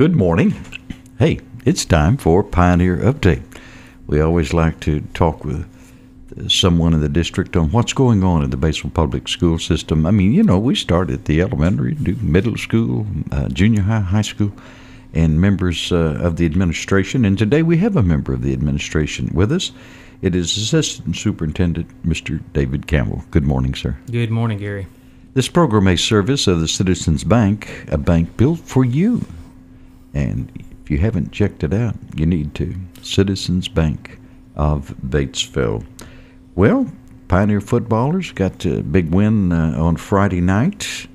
Good morning. Hey, it's time for Pioneer Update. We always like to talk with someone in the district on what's going on in the Batesville public school system. I mean, you know, we start at the elementary, do middle school, uh, junior high, high school, and members uh, of the administration. And today we have a member of the administration with us. It is Assistant Superintendent Mr. David Campbell. Good morning, sir. Good morning, Gary. This program is service of the Citizens Bank, a bank built for you. And if you haven't checked it out, you need to. Citizens Bank of Batesville. Well, Pioneer footballers got a big win uh, on Friday night.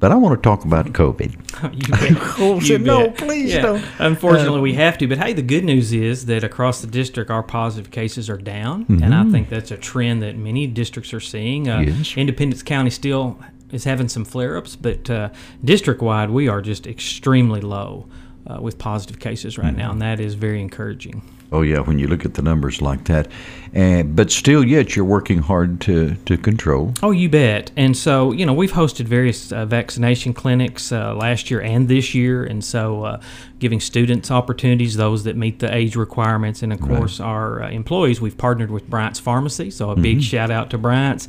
But I want to talk about COVID. you bet. You said, no, please Yeah. don't. Unfortunately, Uh, we have to. But hey, the good news is that across the district, our positive cases are down, Mm-hmm. and I think that's a trend that many districts are seeing. Uh, Yes. Independence County still is having some flare-ups, but uh, district-wide, we are just extremely low uh, with positive cases right Mm-hmm. now, and that is very encouraging. Oh yeah, when you look at the numbers like that, uh, but still, yet you're working hard to to control. Oh, you bet. And so, you know, we've hosted various uh, vaccination clinics uh, last year and this year, and so uh, giving students opportunities, those that meet the age requirements, and of course our uh, employees. We've partnered with Bryant's Pharmacy, so a Mm-hmm. big shout out to Bryant's.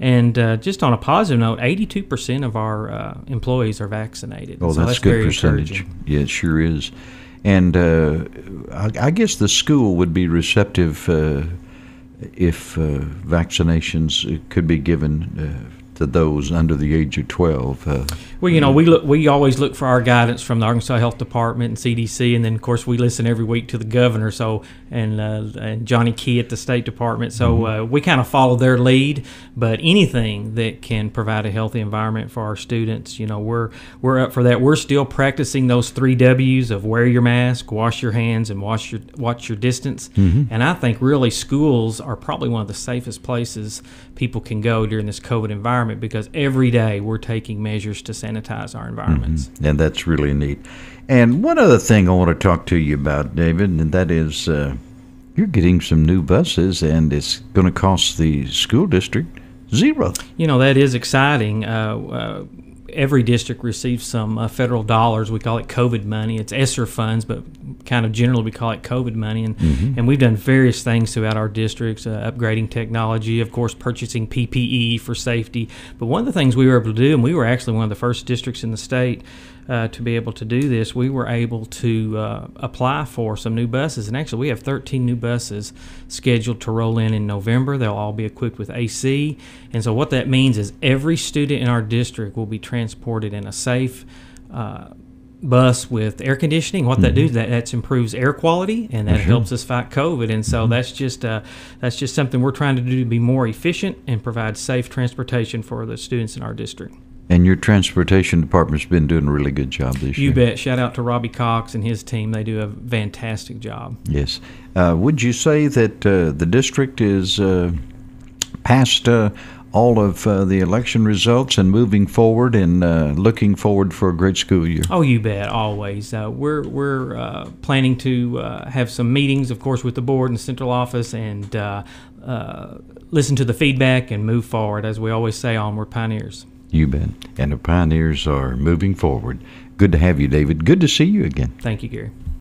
And uh, just on a positive note, 82% of our uh, employees are vaccinated. Oh, so that's, that's good very percentage. Yeah, it sure is. And uh, I, I guess the school would be receptive uh, if uh, vaccinations uh, could be given uh, to those under the age of 12. Uh, Well, you know, we look. We always look for our guidance from the Arkansas Health Department and CDC, and then of course we listen every week to the governor. So and uh, and Johnny Key at the State Department. So uh, we kind of follow their lead. But anything that can provide a healthy environment for our students, you know, we're we're up for that. We're still practicing those three W's of wear your mask, wash your hands, and watch your watch your distance. And I think really schools are probably one of the safest places people can go during this COVID environment because every day we're taking measures to sanitize our environments. and that's really neat. And one other thing I want to talk to you about, David, and that is uh, you're getting some new buses, and it's going to cost the school district zero. You know, that is exciting. Uh, uh, every district receives some uh, federal dollars. We call it COVID money. It's ESSER funds, but kind of generally we call it COVID money. And, and we've done various things throughout our districts, uh, upgrading technology, of course, purchasing PPE for safety. But one of the things we were able to do, and we were actually one of the first districts in the state uh, to be able to do this, we were able to uh, apply for some new buses. And actually, we have 13 new buses scheduled to roll in in November. They'll all be equipped with AC. And so, what that means is every student in our district will be transported in a safe, uh, bus with air conditioning. What that do that that improves air quality and that helps us fight COVID. And so that's just uh, that's just something we're trying to do to be more efficient and provide safe transportation for the students in our district. And your transportation department's been doing a really good job this You year. You bet. Shout out to Robbie Cox and his team. They do a fantastic job. Yes. Uh, would you say that uh, the district is uh, past uh, all of uh, the election results and moving forward and uh, looking forward for a great school year? Oh, you bet. Always. Uh, we're we're uh, planning to uh, have some meetings, of course, with the board and central office, and uh, uh, listen to the feedback and move forward. As we always say, onward pioneers. You bet. And the Pioneers are moving forward. Good to have you, David. Good to see you again. Thank you, Gary.